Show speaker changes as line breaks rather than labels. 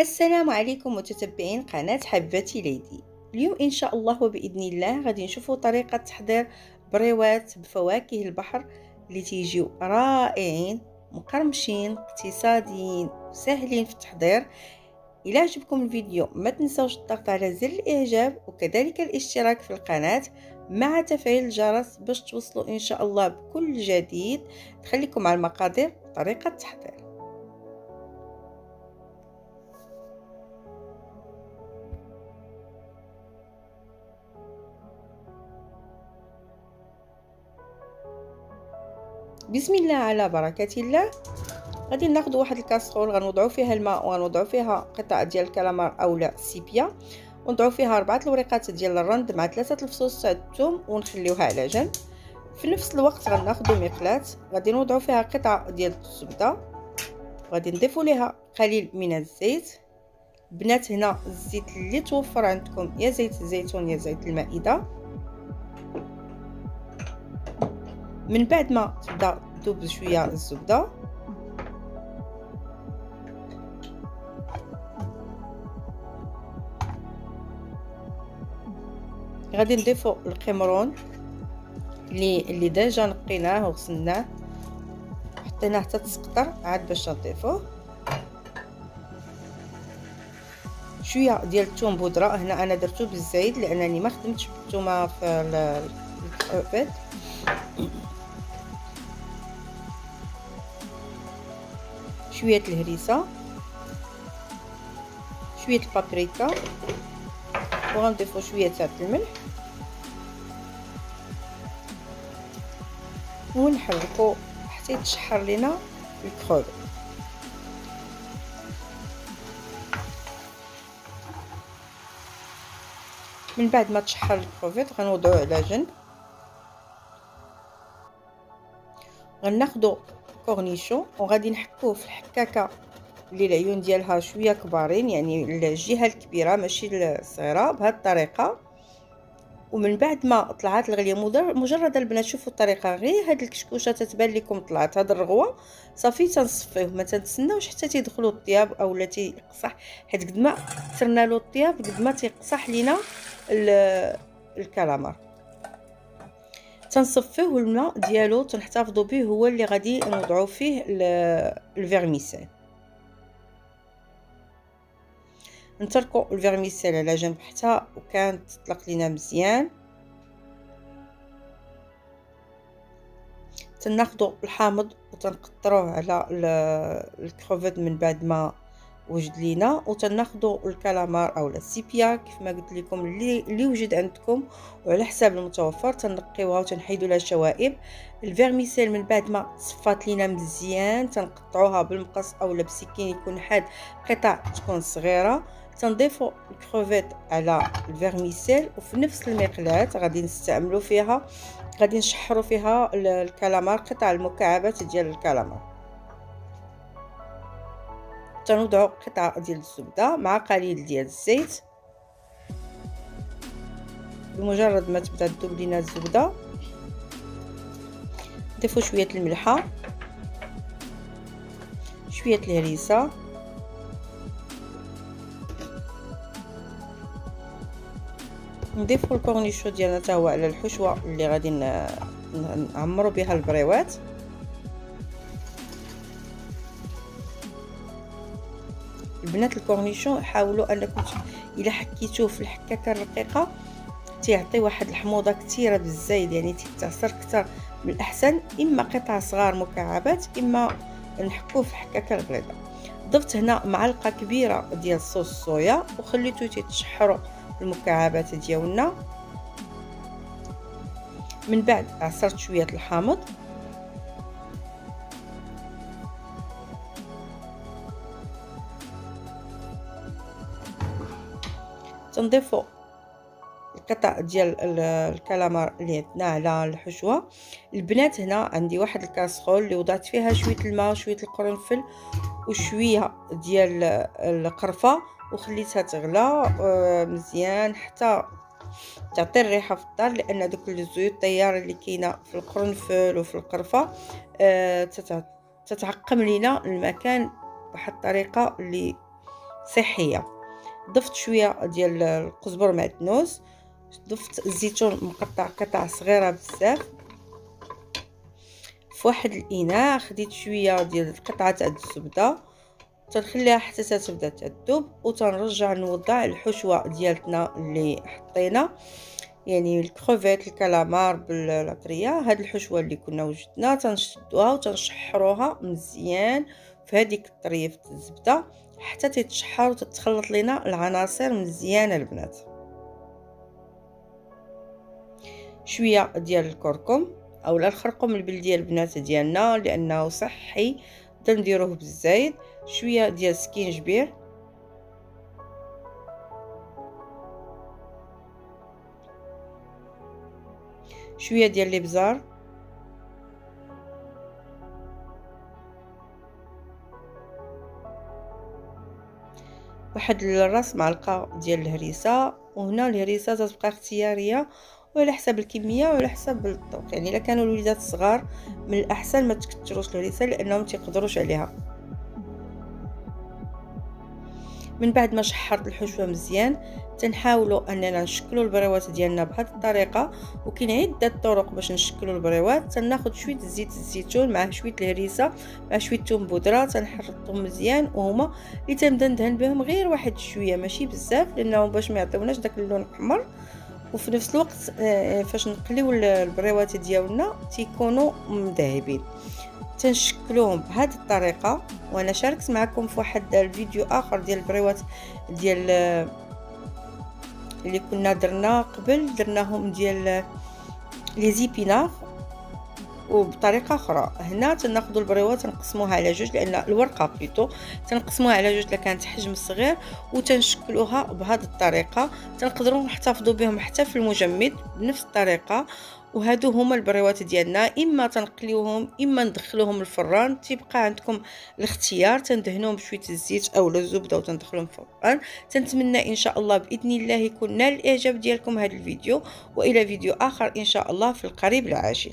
السلام عليكم متتبعين قناة حبتي ليدي. اليوم إن شاء الله وبإذن الله غادي نشوفوا طريقة تحضير بريوات بفواكه البحر اللي تيجيو رائعين مقرمشين اقتصاديين وسهلين في التحضير. إلى عجبكم الفيديو ما تنسوش الضغط على زر الإعجاب وكذلك الاشتراك في القناة مع تفعيل الجرس باش توصلوا إن شاء الله بكل جديد تخليكم على المقادير طريقة التحضير بسم الله على بركة الله. غادي ناخذ واحد الكاسرول غنوضعو فيها الماء وغنوضعو فيها قطع ديال الكالامار أولا سيبيا. ونضعو فيها أربعة الوريقات ديال الرند مع ثلاثة الفصوص تاع الثوم ونخليوها على جنب. في نفس الوقت غناخذوا مقلاة غادي نوضعو فيها قطعه ديال الزبدة. غادي نضيفو ليها قليل من الزيت. بنات هنا الزيت اللي توفر عندكم يا زيت الزيتون يا زيت المائدة. من بعد ما تبدأ تذوب شوية الزبدة. غادي نضيفو القمرون اللي اللي ديجا نقيناه وغسلناه حطيناه حتى تسقطر عاد باش نضيفوه. شوية ديال الثوم بودرة هنا أنا درتو بالزايد لأنني ما خدمتش بالثومه في الكروفيت شوية الهريسه شوية البابريكا وغنضيفو شوية تاع الملح ونحركو حتى يتشحر لينا الكروب من بعد ما تشحر الكروفيت غنوضعوه على جنب غناخدو cornichons وغادي نحكوه في الحكاكة اللي العيون ديالها شوية كبارين يعني الجهة الكبيرة ماشي الصغيرة بهذه الطريقة. ومن بعد ما طلعت الغليه مجرد البنات شوفوا الطريقة غير هاد الكشكوشة تتبان لكم طلعت هاد الرغوة. صافي تنصفيه ما تنتسناوش حتى تيدخلوا الطياب اولا تيقصح. حيت قد ما كثرنا له الطياب قد ما تيقصح لينا الكلامر تنصفيه الماء ديالو تنحتفظوا به هو اللي غادي نوضعوا فيه ال vermicelle نتركوا ال vermicelle على جنب حتى وكان تطلق لينا مزيان. تناخذوا الحامض وتنقطروه على الكروفيت من بعد ما وجد لينا وتناخذوا الكالامار أو ال sépia كيف ما قلت لكم اللي اللي وجد عندكم وعلى حساب المتوفر تنقيوها وتنحيدوا لها الشوائب. ال vermicelle من بعد ما صفات لينا مزيان تنقطعوها بالمقص أو بسكين يكون حاد قطع تكون صغيرة. تنضيفوا الكروفيت على ال vermicelle وفي نفس المقلاة غادي نستعملوا فيها غادي نشحروا فيها الكالامار قطع المكعبات ديال الكالامار تنوضعوا قطعة ديال الزبدة مع قليل ديال الزيت بمجرد ما تبدا تذوب لينا الزبدة نضيفوا شوية الملحة شوية الهريسة نضيفوا ال cornichon ديالنا حتى هو على الحشوه اللي غادي نعمروا بها البريوات البنات الكورنيشون حاولوا انكم إلا حكيتوه في الحكاكة الرقيقة تيعطي واحد الحموضة كثيرة بالزايد يعني تيتعصر أكثر من الاحسن إما قطع صغار مكعبات إما نحكوه في الحكاكة الغليظه ضفت هنا معلقة كبيرة ديال صوص الصويا وخليته تيتشحروا المكعبات ديالنا. من بعد عصرت شوية الحامض. تنضيفوا القطع ديال الكالامار اللي عندنا على الحشوه البنات هنا عندي واحد الكاسرول اللي وضعت فيها شوية الماء شوية القرنفل وشوية ديال القرفة وخليتها تغلى آه، مزيان حتى تعطي الريحة في الدار لأن دوك الزيوت الطيارة اللي كاينة في القرنفل وفي القرفة آه، تتعقم لينا المكان بواحد الطريقة اللي صحية. ضفت شوية ديال القزبر معدنوس ضفت الزيتون مقطع قطع صغيرة بزاف. في واحد الإناء خديت شوية ديال قطعة تاع الزبدة تنخليها حتى تبدا تذوب وتنرجع نوضع الحشوة ديالتنا اللي حطينا يعني الكروفيت الكالامار باللاطريه هاد الحشوة اللي كنا وجدنا تنشدوها وتنشحروها مزيان في هذيك الطريف الزبده حتى تتشحر وتتخلط لنا العناصر مزيانة البنات. شوية ديال الكركم اولا الخرقوم البلدية البنات ديالنا لأنه صحي تنديروه بالزايد. شوية ديال سكينجبير شوية ديال الابزار واحد الراس معلقة ديال الهريسة وهنا الهريسة تتبقى اختيارية وعلى حسب الكمية وعلى حسب الذوق يعني إلا كانوا الوليدات صغار من الأحسن ما تكثروش الهريسة لأنهم تيقدروش عليها. من بعد ما شحرت الحشوة مزيان تنحاولوا أننا نشكلوا البريوات ديالنا بهذه الطريقة وكاين عدة طرق باش نشكلوا البريوات تناخذ شوية زيت الزيتون مع شوية الهريسة مع شوية توم بودرة تنحرطهم مزيان وهما اللي تنبدا ندهن بهم غير واحد شوية. ماشي بزاف لأنه باش ما يعطيوناش داك اللون الأحمر. وفي نفس الوقت آه، فاش نقليو البريوات ديالنا تيكونوا مذهبين تنشكلوهم بهذه الطريقة وأنا شاركت معكم في واحد الفيديو آخر ديال البريوات ديال اللي كنا درنا قبل درناهم ديال les épinards. وبطريقة أخرى. هنا تناخذوا البريوات تنقسموها على جوج لأن الورقة بغيتو تنقسموها على جوج إلا كانت حجم صغير وتنشكلوها بهذه الطريقة. تنقدروا نحتفظوا بهم حتى في المجمد بنفس الطريقة. وهادو هما البريوات ديالنا. إما تنقليوهم إما ندخلوهم الفران. تيبقى عندكم الاختيار تندهنوهم بشوية الزيت أو الزبده وتندخلوهم الفران. تنتمنى إن شاء الله بإذن الله يكون نال الإعجاب ديالكم هذا الفيديو. وإلى فيديو آخر إن شاء الله في القريب العاجل.